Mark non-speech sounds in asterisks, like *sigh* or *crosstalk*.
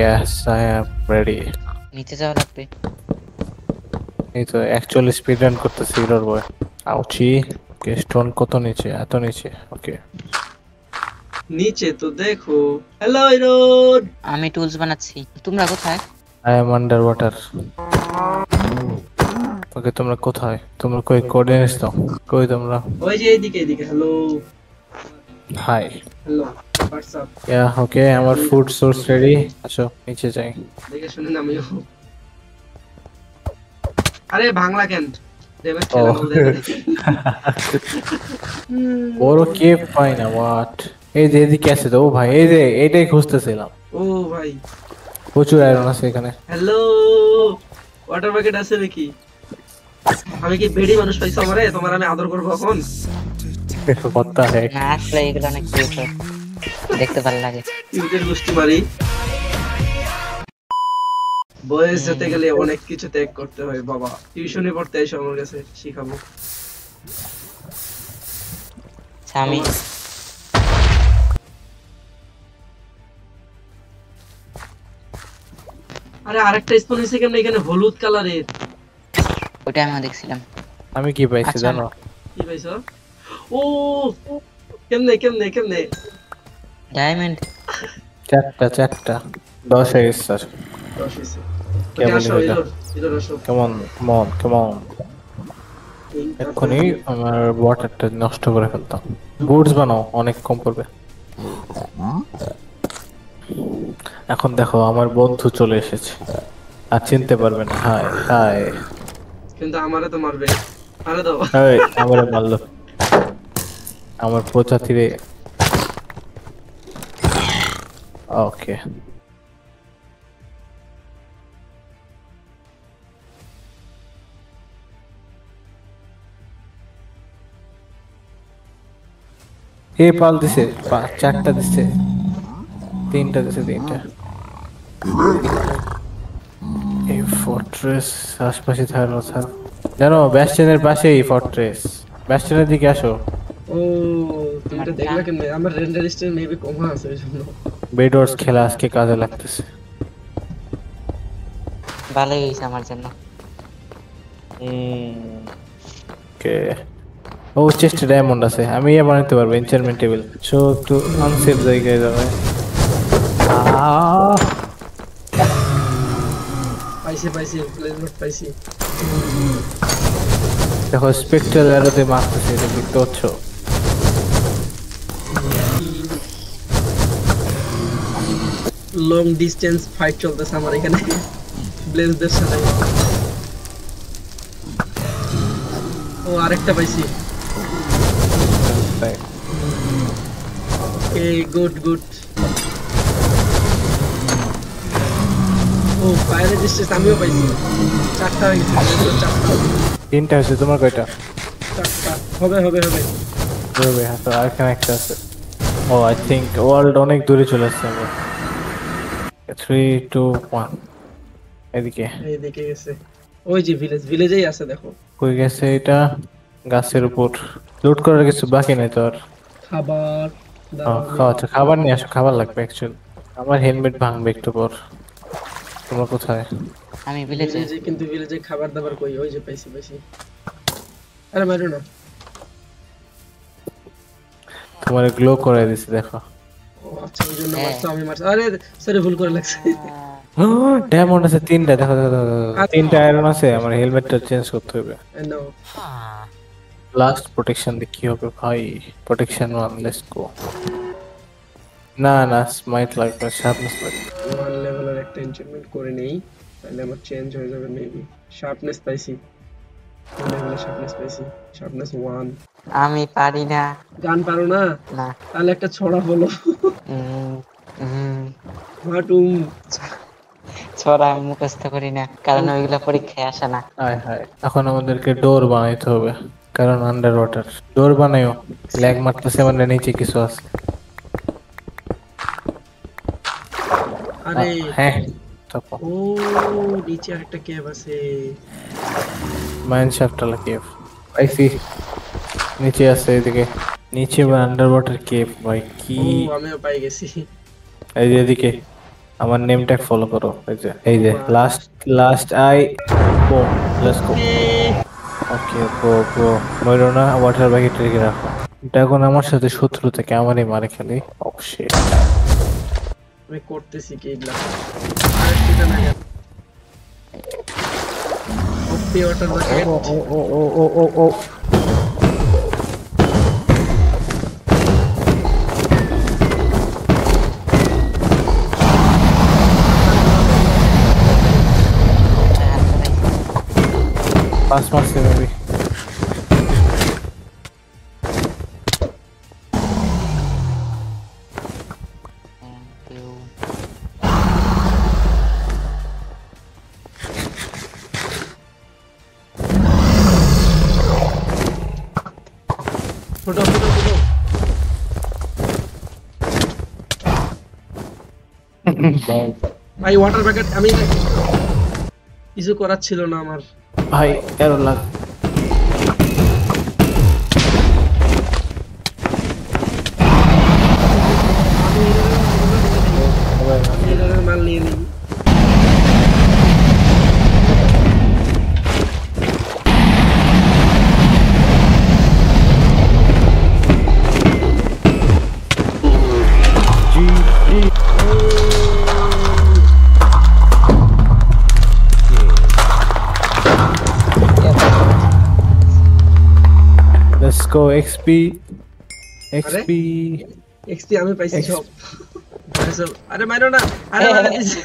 Yes, I am ready. নিচে যাওয়া লাগবে। এই তো অ্যাকচুয়ালি স্পিড রান করতেছি হিরোর বয় আউচি ওকে স্টোন কত নিচে? এত নিচে ওকে নিচে তো দেখো। হ্যালো ইরোড আমি টুলস বানাচ্ছি। তোমরা কোথায়? I am under water okay তোমরা কোথায়? তোমরা কই কোঅর্ডিনেটস দাও। কই তোমরা? ওই যে এইদিকে এইদিকে hello hi hello yeah okay আমার ফুড সোর্স রেডি আসো নিচে যাই। দেখে শুনেন আমিও। আরে বাংলা কেন? বড় *laughs* কেপ পাই না হোয়াট এই যে এদিকে আছে তো ও ভাই এই যে এইটাই খুঁজতেছিলাম। ও ভাই। প্রচুর আয়রন আছে এখানে। হ্যালো ওয়াটার বাকেট আছে নাকি? আমি কি বেডি মানুষ পাইছো আমারে? তোমার আমি আদর করব এখন কত্তা হ্যাঁ আসলে এগুলো অনেক কিউট দেখতে ভালো লাগে। ইউজের গোষ্ঠী মারি বয়স যেতে গেলে অনেক কিছু ত্যাগ করতে হয় বাবা। টিউশনে পড়তে এসে আমার কাছে শিখাবো। আমি আরে আরেকটা স্পন এসে কেন এখানে হলুদ কালারের। ওইটা আমি দেখছিলাম। আমি কি পাইছি আচ্ছা। জানো? কি পাইছো? ও কেমনে কেমনে কেমনে? ডায়মন্ড চারটা চারটা। দশ হয়ে গেছে স্যার। দশ আসো। কেমন কেমন কেমন? এক্ষুনি আমার ওয়াটারটা নষ্ট করে ফেলতাম। বুটস বানাও অনেক কম পড়বে। এখন দেখো আমার বন্ধু চলে এসেছে। আর চিনতে পারবে না। হাই হাই কিন্তু আমারে তো মারবে। আরে দাও। হাই আমারে মারলো। আমার প্রজাতিরে ওকে এ পাল দিছে চারটা দিছে তিনটা দিছে তিনটা। এই ফর্ট্রেস আশপাশে থাকার কথা জানো ব্যাস্টেনের পাশেই ফর্ট্রেস ব্যাস্টেনের দিকে আসো। ও তুমি এটা দেখলে আমার রেন্ডার স্টেজ মেবি কমা আছে এই জন্য। বেডওয়ার্স খেলা আজকে কাজে লাগতেছে। ভালোই হয়েছে আমার জন্য। ওকে ও চেস্টে ডায়মন্ড আছে। আমি ইয়ে বানাতে পারব এনচারমেন্ট টেবিল সো একটু আনসেফ জায়গায় যাবে আহ! পাইছি পাইছি প্লেসমেন্ট পাইছি। দেখো স্পেকট্রাল অ্যারোতে মারতেছে এটা দেখতে পাচ্ছ লং ডিস্টেন্স ফাইট চলতেছে আমার এখানে। ব্লেজদের সাথে। ও আরেকটা পাইছি। এই গুড গুড ও ফায়ার ডিস্টেন্স আমিও পাইছি। চারটা হয়ে গেছে চারটা। তিনটা হয়েছে তোমার কয়টা? চারটা। হবে হবে হবে। হবে হ্যাঁ তো আরেকখানে একটা আছে। ও আই থিঙ্ক ওয়ার্ল্ড অনেক দূরে চলে আসছে আমরা। থ্রি টু ওয়ান এদিকে। এই গেছে। ওই যে ভিলেজ ভিলেজেই আছে দেখো। কই গেছে এটা? গাছের উপর। লুট করার কিছু বাকি নেই তো খাবার আচ্ছা, নিয়ে আসো খাবার লাগবে অ্যাকচুয়ালি আমার হেলমেট ভাঙবে একটু পর। তোমরা কোথায়? আমি ভিলেজে ভিলেজে কিন্তু ভিলেজে খাবার দাবার কই? ওই যে পাইছি পাইছি। আরে মারো না। তোমার গ্লো করে দিছে দেখো। আচ্ছা ওই জন্য হ্যাঁ। মারছো আমি মারছি আরে সরি ভুল করে লাগছে ডায়মন্ড আছে তিনটা দেখো দেখো দেখো, দেখো। তিনটা আয়রন আছে আমার হেলমেটটা চেঞ্জ করতে হবে নাও লাস্ট প্রোটেকশন দিয়ে কি হবে ভাই প্রোটেকশন ওয়ান লেটস গো না না স্মাইট লাগবে শার্পনেস লাগবে ওয়ান লেভেলের একটা এনচেন্টমেন্ট করে নেই তাহলে আমার চেঞ্জ হয়ে যাবে মেবি শার্পনেস পাইছি আমি পারি না। গান পারো না? না। তাহলে একটা ছড়া বলো উম, ছড়া মুখস্থ করি না কারণ ওইগুলো পরীক্ষায় আসে না। হায় হায় এখন আমাদেরকে ডোর বানাইতে হবে কারণ আন্ডার ওয়াটার ডোর বানাইও ল্যাগ মারতেছে মানে নিচে কিছু আছে। আরে। হ্যাঁ ও নিচে আরেকটা কেভ আছে। মাইন শাফট কেভ পাইছি নিচে আছে এদিকে। নিচে আন্ডার ওয়াটার কেভ ভাই কি? আমিও পাই গেছি। এই যে এদিকে আমার নেম ট্যাগ ফলো করো এই যে এই যে last last I bow let's go okay go go মরো না ওয়াটার বাকেট রেখে। রাখো ড্রাগন আমার সাথে শত্রু থেকে আমারই মারে খালি। ও শিট আমি করতেছি কি এগুলা? আরেকটা না be able to look at oh, oh, oh, oh, oh, oh, oh. पास पास से मैं भी One, two. Photo photo photo ভাই ওয়াটার প্যাকেট আমি কিছু করার ছিল না আমার। ভাই এরো লাগ let's go XP XP XP আমি পাইছি সব আরে মারো না আরে মারা দিছি